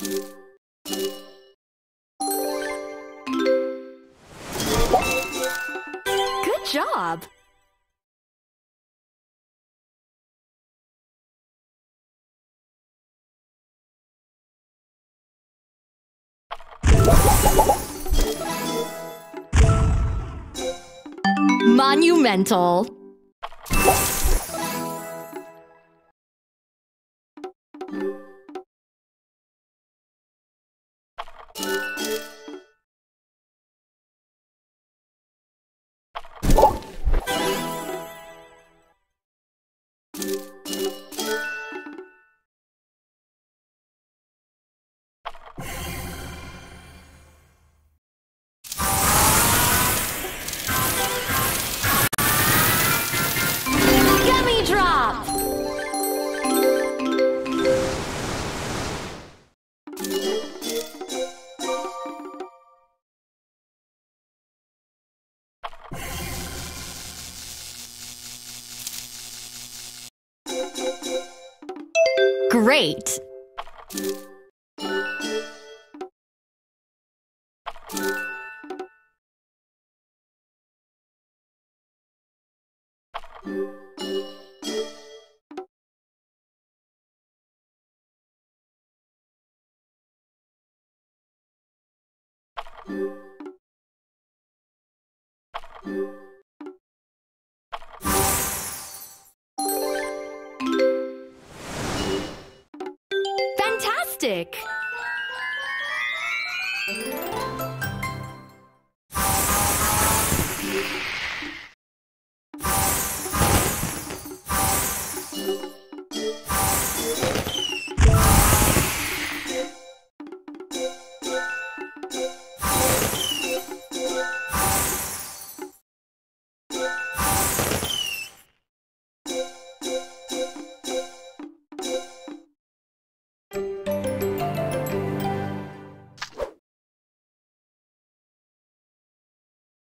Good job! Monumental. Gummy Great! Fantastic!